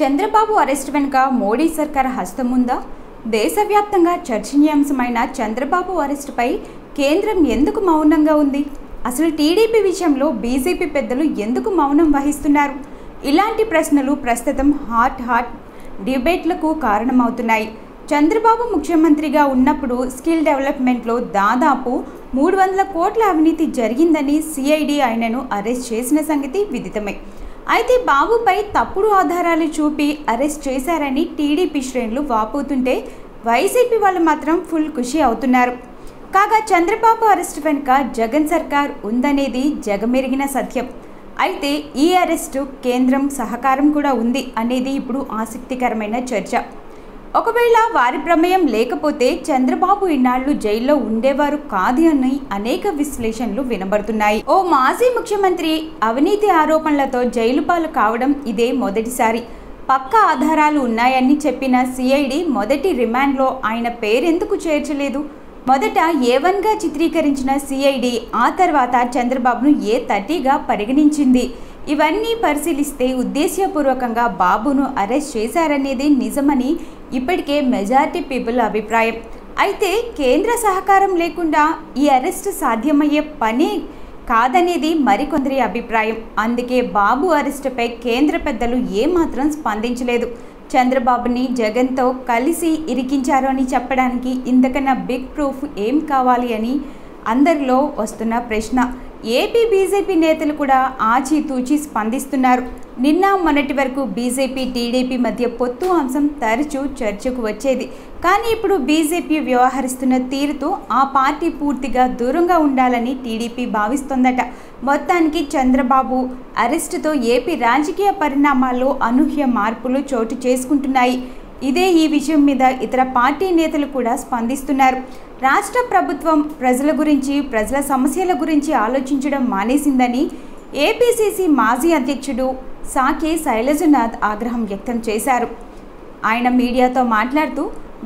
Chandrababu arrest వెనుక మోడీ సర్కార్ హస్తం ఉందా? దేశవ్యాప్తంగా చర్చనీయాంశమైన చంద్రబాబు అరెస్టుపై కేంద్రం ఎందుకు మౌనంగా ఉంది? అసలు టీడీపీ విషయంలో బీజేపీ పెద్దలు ఎందుకు మౌనం వహిస్తున్నారు? ఇలాంటి ప్రశ్నలు ప్రస్తుతం హాట్ హాట్ డిబేట్లకు కారణమవుతున్నాయి. చంద్రబాబు ముఖ్యమంత్రిగా ఉన్నప్పుడు స్కిల్ డెవలప్మెంట్లో దాదాపు మూడు వందల కోట్ల అవినీతి జరిగిందని సిఐడి ఆయనను అరెస్ట్ చేసిన సంగతి విదితమే. అయితే బాబుపై తప్పుడు ఆధారాలు చూపి అరెస్ట్ చేశారని టీడీపీ శ్రేణులు వాపోతుంటే వైసీపీ వాళ్ళు మాత్రం ఫుల్ ఖుషి అవుతున్నారు. కాగా చంద్రబాబు అరెస్ట్ వెనుక జగన్ సర్కార్ ఉందనేది జగమెరిగిన సత్యం. అయితే ఈ అరెస్టు కేంద్రం సహకారం కూడా ఉంది అనేది ఇప్పుడు ఆసక్తికరమైన చర్చ. ఒకవేళ వారి ప్రమేయం లేకపోతే చంద్రబాబు ఇన్నాళ్ళు జైల్లో ఉండేవారు కాదు అని అనేక విశ్లేషణలు వినబడుతున్నాయి. ఓ మాజీ ముఖ్యమంత్రి అవినీతి ఆరోపణలతో జైలు పాలు కావడం ఇదే మొదటిసారి. పక్క ఆధారాలు ఉన్నాయని చెప్పిన సిఐడి మొదటి రిమాండ్లో ఆయన పేరెందుకు చేర్చలేదు? మొదట ఏ వన్గా చిత్రీకరించిన సిఐడి ఆ తర్వాత చంద్రబాబును ఏ థర్టీగా పరిగణించింది? ఇవన్నీ పరిశీలిస్తే ఉద్దేశ్యపూర్వకంగా బాబును అరెస్ట్ చేశారనేది నిజమని ఇప్పటికే మెజారిటీ పీపుల్ అభిప్రాయం. అయితే కేంద్ర సహకారం లేకుండా ఈ అరెస్ట్ సాధ్యమయ్యే పని కాదనేది మరికొందరి అభిప్రాయం. అందుకే బాబు అరెస్టుపై కేంద్ర పెద్దలు ఏమాత్రం స్పందించలేదు. చంద్రబాబుని జగన్తో కలిసి ఇరికించారు అని చెప్పడానికి ఇంతకన్నా బిగ్ ప్రూఫ్ ఏం కావాలి అని అందరిలో వస్తున్న ప్రశ్న. ఏపీ బీజేపీ నేతలు కూడా ఆచితూచి స్పందిస్తున్నారు. నిన్న మొన్నటి వరకు బీజేపీ టీడీపీ మధ్య పొత్తు అంశం తరచూ చర్చకు వచ్చేది. కానీ ఇప్పుడు బీజేపీ వ్యవహరిస్తున్న తీరుతో ఆ పార్టీ పూర్తిగా దూరంగా ఉండాలని టీడీపీ భావిస్తోందట. మొత్తానికి చంద్రబాబు అరెస్టుతో ఏపీ రాజకీయ పరిణామాల్లో అనూహ్య మార్పులు చోటు చేసుకుంటున్నాయి. ఇదే ఈ విషయం మీద ఇతర పార్టీ నేతలు కూడా స్పందిస్తున్నారు. రాష్ట్ర ప్రభుత్వం ప్రజల గురించి ప్రజల సమస్యల గురించి ఆలోచించడం మానేసిందని ఏపీసీసీ మాజీ అధ్యక్షుడు సాకే శైలజనాథ్ ఆగ్రహం వ్యక్తం చేశారు. ఆయన మీడియాతో మాట్లాడుతూ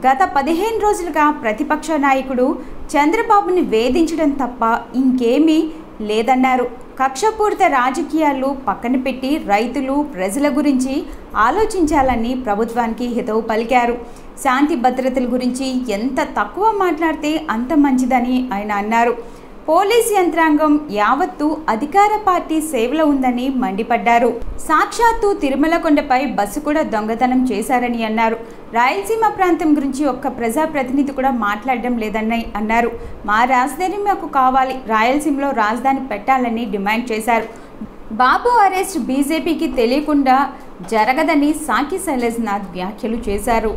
గత పదిహేను రోజులుగా ప్రతిపక్ష నాయకుడు చంద్రబాబుని వేధించడం తప్ప ఇంకేమీ లేదన్నారు. కక్షపూరిత రాజకీయాలు పక్కన పెట్టి రైతులు ప్రజల గురించి ఆలోచించాలని ప్రభుత్వానికి హితవు పలికారు. శాంతి భద్రతల గురించి ఎంత తక్కువ మాట్లాడితే అంత మంచిదని ఆయన అన్నారు. పోలీస్ యంత్రాంగం యావత్తు అధికార పార్టీ సేవలో ఉందని మండిపడ్డారు. సాక్షాత్తు తిరుమల కొండపై బస్సు కూడా దొంగతనం చేశారని అన్నారు. రాయలసీమ ప్రాంతం గురించి ఒక్క ప్రజాప్రతినిధి కూడా మాట్లాడడం లేదని అన్నారు. మా రాజధాని మాకు కావాలి రాయలసీమలో రాజధాని పెట్టాలని డిమాండ్ చేశారు. బాబు అరెస్ట్ బీజేపీకి తెలియకుండా జరగదని సాకి శైలజ్నాథ్ వ్యాఖ్యలు చేశారు.